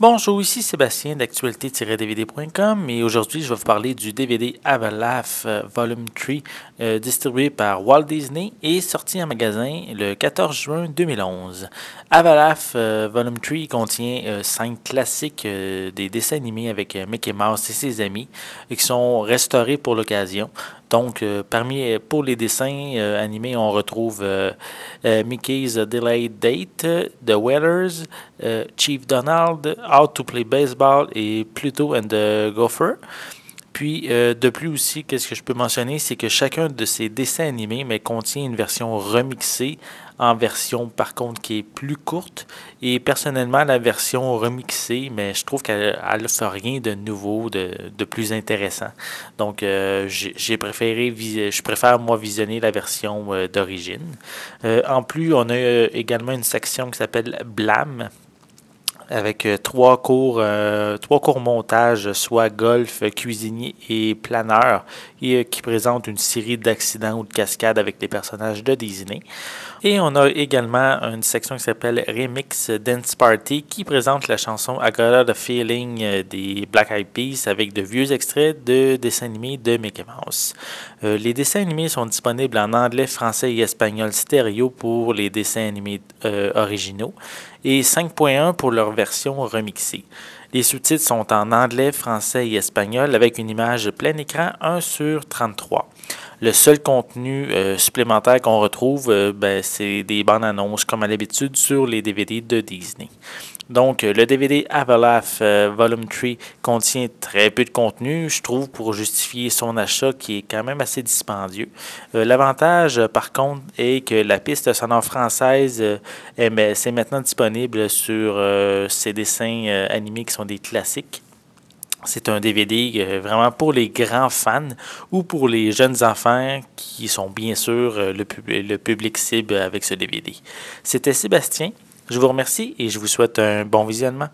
Bonjour, ici Sébastien d'actualité-dvd.com et aujourd'hui je vais vous parler du DVD Avalaf euh, Volume 3 euh, distribué par Walt Disney et sorti en magasin le 14 juin 2011. Avalaf euh, Volume 3 contient cinq classiques des dessins animés avec Mickey Mouse et ses amis qui sont restaurés pour l'occasion. Donc, parmi pour les dessins animés, on retrouve Mickey's Delayed Date, The Whalers, Chief Donald, How to Play Baseball et Pluto and the Gopher. Puis, euh, de plus aussi, qu'est-ce que je peux mentionner, c'est que chacun de ces dessins animés mais, contient une version remixée en version, par contre, qui est plus courte. Et personnellement, la version remixée, mais je trouve qu'elle ne fait rien de nouveau, de, plus intéressant. Donc, euh, j'ai préféré, je préfère, moi, visionner la version euh, d'origine. en plus, on a également une section qui s'appelle Blam avec euh, trois cours, euh, trois courts montages, soit golf, cuisinier et planeur, et euh, qui présentent une série d'accidents ou de cascades avec des personnages de Disney. Et on a également une section qui s'appelle Remix Dance Party qui présente la chanson I Got the Feeling des Black Eyed Peas avec de vieux extraits de dessins animés de Mickey Mouse. les dessins animés sont disponibles en anglais, français et espagnol stéréo pour les dessins animés originaux et 5.1 pour leur version remixée. Les sous-titres sont en anglais, français et espagnol avec une image plein écran 1 sur 33. Le seul contenu euh, supplémentaire qu'on retrouve, euh, ben, c'est des bandes annonces comme à l'habitude sur les DVD de Disney. Donc, euh, le DVD Avalaf Volume 3 contient très peu de contenu, je trouve, pour justifier son achat qui est quand même assez dispendieux. L'avantage, par contre, est que la piste sonore française est, c'est maintenant disponible sur ces dessins animés qui sont des classiques. C'est un DVD euh, vraiment pour les grands fans ou pour les jeunes enfants qui sont bien sûr euh, le, le public cible avec ce DVD. C'était Sébastien. Je vous remercie et je vous souhaite un bon visionnement.